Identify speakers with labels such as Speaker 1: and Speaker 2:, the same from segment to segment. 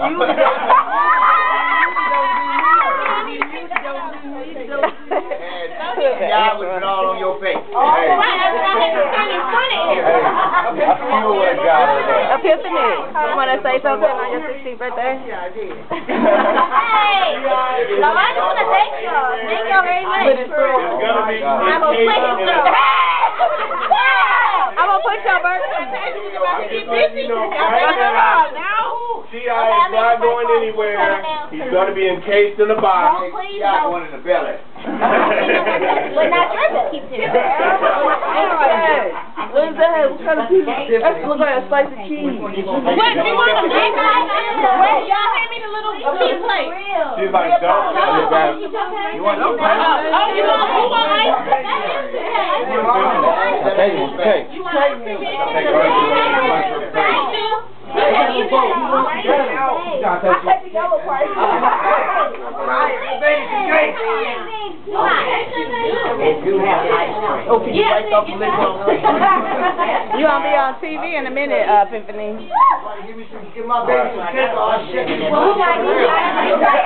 Speaker 1: Was all on your face.
Speaker 2: I'm gonna say something on your birthday?
Speaker 3: Hey, I just want to thank y'all. Thank y'all very much. I'm going to.
Speaker 2: I'm going to put your birthday.
Speaker 4: T.I. is not going anywhere. He's gonna be encased in a box.
Speaker 3: Please
Speaker 1: Y'all
Speaker 3: don't.
Speaker 1: going in the belly.
Speaker 3: But not your keep it.
Speaker 2: What is that? What kind of pizza? That looks like a slice of cheese.
Speaker 3: What, you want a big guy? Y'all hand me the little cheese plate?
Speaker 4: She's like, don't.
Speaker 1: You want no
Speaker 3: Oh, oh, you want, who want ice?
Speaker 1: I'll tell you one thing.
Speaker 3: You you.
Speaker 2: You gonna be on TV in a minute, uh, Aphifany.
Speaker 1: Give me some, give my baby some kiss, I'll shake it.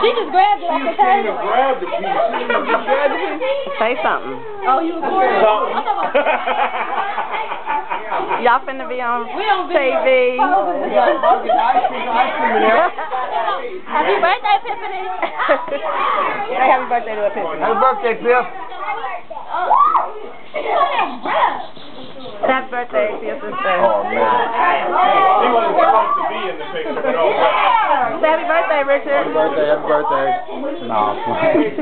Speaker 3: She just grabbed it off the
Speaker 4: Trying to
Speaker 3: table.
Speaker 4: grab the piece.
Speaker 2: Say something.
Speaker 3: Oh, you recording?
Speaker 2: Y'all finna be on
Speaker 3: We
Speaker 2: TV.
Speaker 3: Happy birthday, Tiffany.
Speaker 2: Say happy birthday to Aphifany.
Speaker 1: Happy birthday, oh, Bill.
Speaker 2: Happy birthday to your sister.
Speaker 1: Oh, man.
Speaker 4: He wasn't supposed to be in the picture, but oh, well.
Speaker 2: Say happy birthday, Richard.
Speaker 1: Happy birthday, happy birthday. No.
Speaker 4: Chocolate?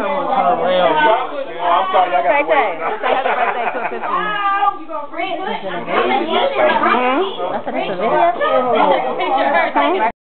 Speaker 4: I'm sorry, I got to wait.
Speaker 2: say. Say happy birthday to Aphifany. Hmm? That's a video.
Speaker 3: Picture her.